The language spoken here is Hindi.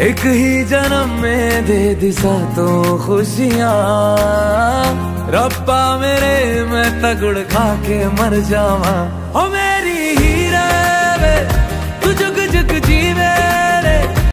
एक ही जन्म में दे दिशा तो खुशियाँ। रब्बा मेरे, मैं तगड़ खा के मर जावा। ओ